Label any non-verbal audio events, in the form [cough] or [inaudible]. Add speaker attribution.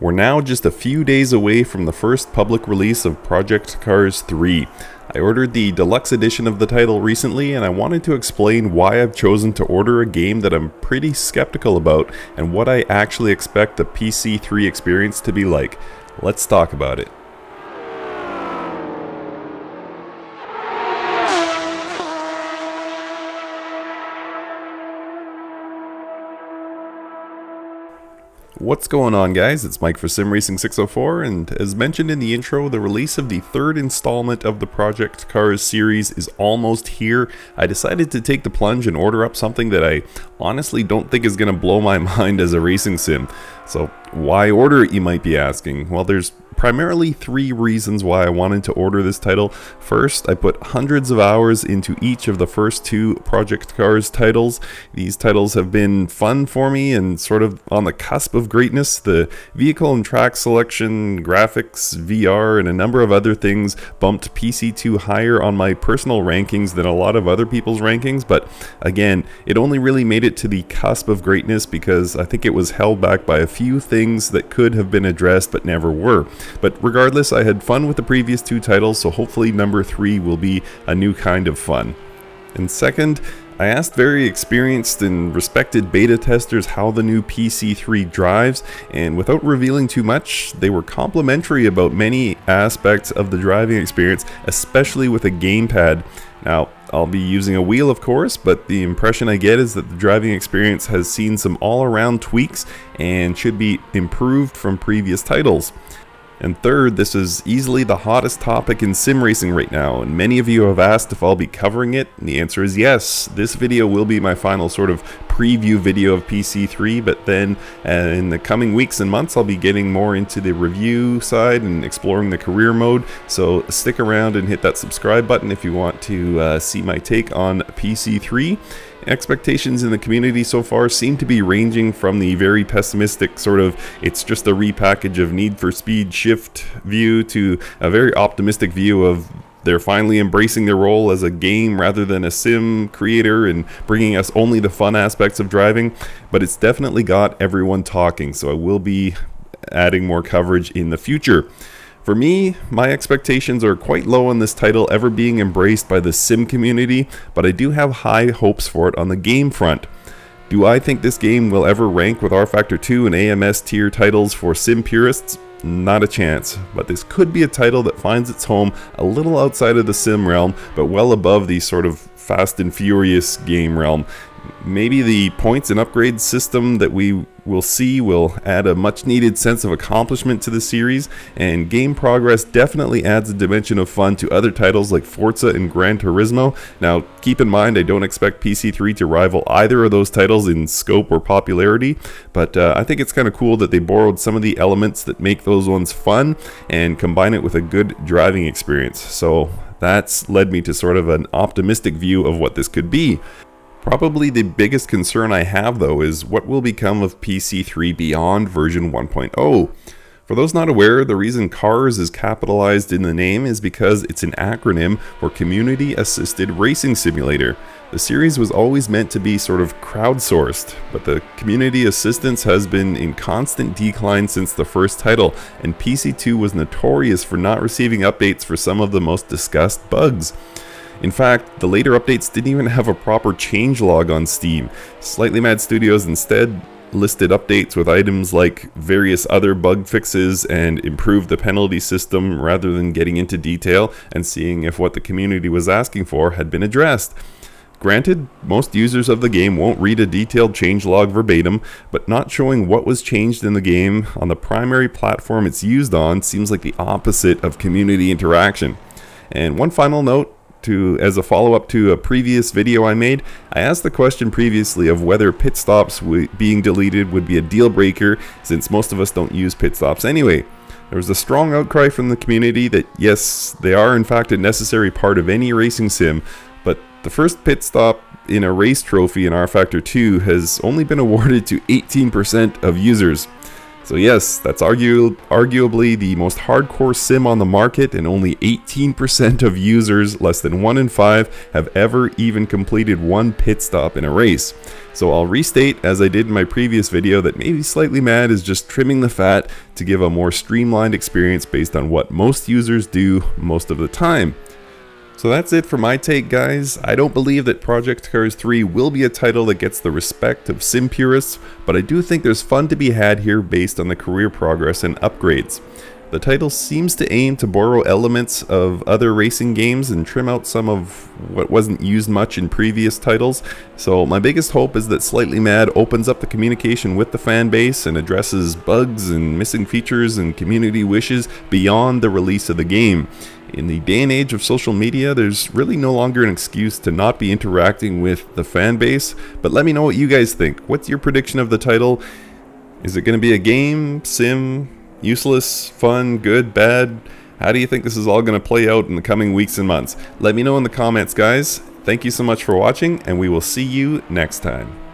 Speaker 1: We're now just a few days away from the first public release of Project Cars 3. I ordered the deluxe edition of the title recently and I wanted to explain why I've chosen to order a game that I'm pretty skeptical about and what I actually expect the PC3 experience to be like. Let's talk about it. What's going on guys, it's Mike for SimRacing604 and as mentioned in the intro, the release of the third installment of the Project Cars series is almost here. I decided to take the plunge and order up something that I honestly don't think is going to blow my [laughs] mind as a racing sim. So why order it you might be asking? Well there's primarily three reasons why I wanted to order this title. First, I put hundreds of hours into each of the first two Project Cars titles. These titles have been fun for me and sort of on the cusp of greatness. The vehicle and track selection, graphics, VR, and a number of other things bumped PC2 higher on my personal rankings than a lot of other people's rankings, but again, it only really made it to the cusp of greatness because I think it was held back by a few things that could have been addressed but never were. But regardless, I had fun with the previous two titles, so hopefully number three will be a new kind of fun. And second, I asked very experienced and respected beta testers how the new PC3 drives, and without revealing too much, they were complimentary about many aspects of the driving experience, especially with a gamepad. Now, I'll be using a wheel of course, but the impression I get is that the driving experience has seen some all-around tweaks and should be improved from previous titles. And third, this is easily the hottest topic in sim racing right now, and many of you have asked if I'll be covering it, and the answer is yes. This video will be my final sort of preview video of PC3, but then uh, in the coming weeks and months I'll be getting more into the review side and exploring the career mode, so stick around and hit that subscribe button if you want to uh, see my take on PC3. Expectations in the community so far seem to be ranging from the very pessimistic sort of it's just a repackage of Need for Speed Shift view to a very optimistic view of they're finally embracing their role as a game rather than a sim creator and bringing us only the fun aspects of driving. But it's definitely got everyone talking, so I will be adding more coverage in the future. For me, my expectations are quite low on this title ever being embraced by the sim community, but I do have high hopes for it on the game front. Do I think this game will ever rank with rFactor 2 and AMS tier titles for sim purists? Not a chance, but this could be a title that finds its home a little outside of the sim realm, but well above the sort of fast and furious game realm, maybe the points and upgrade system that we will see will add a much needed sense of accomplishment to the series, and game progress definitely adds a dimension of fun to other titles like Forza and Gran Turismo. Now, keep in mind, I don't expect PC3 to rival either of those titles in scope or popularity, but uh, I think it's kind of cool that they borrowed some of the elements that make those ones fun and combine it with a good driving experience. So that's led me to sort of an optimistic view of what this could be. Probably the biggest concern I have though is what will become of PC3 beyond version 1.0. For those not aware, the reason CARS is capitalized in the name is because it's an acronym for Community Assisted Racing Simulator. The series was always meant to be sort of crowdsourced, but the community assistance has been in constant decline since the first title, and PC2 was notorious for not receiving updates for some of the most discussed bugs. In fact, the later updates didn't even have a proper changelog on Steam. Slightly Mad Studios instead listed updates with items like various other bug fixes and improved the penalty system rather than getting into detail and seeing if what the community was asking for had been addressed. Granted, most users of the game won't read a detailed changelog verbatim, but not showing what was changed in the game on the primary platform it's used on seems like the opposite of community interaction. And one final note, to as a follow-up to a previous video I made, I asked the question previously of whether pit stops being deleted would be a deal breaker since most of us don't use pit stops anyway. There was a strong outcry from the community that yes, they are in fact a necessary part of any racing sim, but the first pit stop in a race trophy in rFactor 2 has only been [laughs] awarded to 18% of users. So yes, that's argu arguably the most hardcore sim on the market and only 18% of users, less than 1 in 5, have ever even completed one pit stop in a race. So I'll restate, as I did in my previous video, that maybe Slightly Mad is just trimming the fat to give a more streamlined experience based on what most users do most of the time. So that's it for my take guys. I don't believe that Project Cars 3 will be a title that gets the respect of sim purists, but I do think there's fun to be had here based on the career progress and upgrades. The title seems to aim to borrow elements of other racing games and trim out some of what wasn't used much in previous titles, so my biggest hope is that Slightly Mad opens up the communication with the fan base and addresses bugs and missing features and community wishes beyond the release of the game. In the day and age of social media, there's really no longer an excuse to not be interacting with the fan base, but let me know what you guys think. What's your prediction of the title? Is it going to be a game, sim, useless, fun, good, bad? How do you think this is all going to play out in the coming weeks and months? Let me know in the comments, guys. Thank you so much for watching, and we will see you next time.